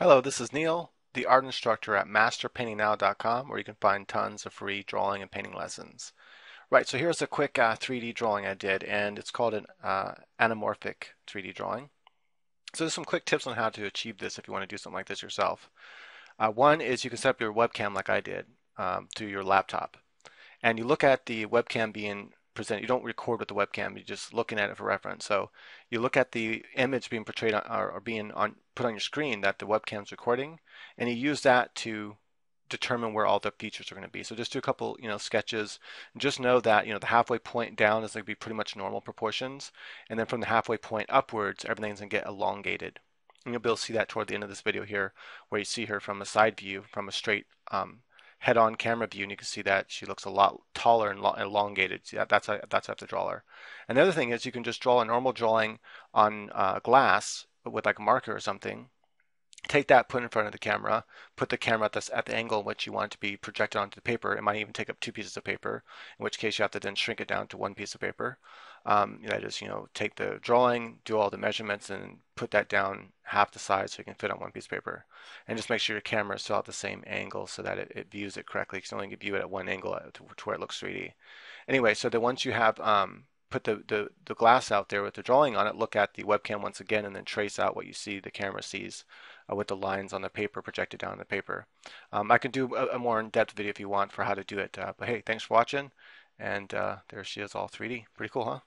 Hello, this is Neil, the art instructor at masterpaintingnow.com where you can find tons of free drawing and painting lessons. Right, so here's a quick uh, 3D drawing I did and it's called an uh, anamorphic 3D drawing. So there's some quick tips on how to achieve this if you want to do something like this yourself. Uh, one is you can set up your webcam like I did um, to your laptop and you look at the webcam being present. You don't record with the webcam. You're just looking at it for reference. So you look at the image being portrayed on, or, or being on put on your screen that the webcam's recording, and you use that to determine where all the features are going to be. So just do a couple, you know, sketches. And just know that you know the halfway point down is going to be pretty much normal proportions, and then from the halfway point upwards, everything's going to get elongated. And you'll be able to see that toward the end of this video here, where you see her from a side view, from a straight um, head-on camera view, and you can see that she looks a lot taller and elongated. That, that's how, that's how I draw her. And the other thing is you can just draw a normal drawing on uh, glass with like a marker or something. Take that, put it in front of the camera, put the camera at, this, at the angle in which you want it to be projected onto the paper. It might even take up two pieces of paper, in which case you have to then shrink it down to one piece of paper. Um, that is, you know, take the drawing, do all the measurements, and put that down half the size so you can fit on one piece of paper. And just make sure your camera is still at the same angle so that it, it views it correctly. You can only view it at one angle to, to, where it looks 3D. Anyway, so that once you have um, put the, the, the glass out there with the drawing on it, look at the webcam once again, and then trace out what you see the camera sees uh, with the lines on the paper projected down on the paper. Um, I can do a, a, more in-depth video if you want for how to do it. Uh, but hey, thanks for watching. And uh, there she is all 3D. Pretty cool, huh?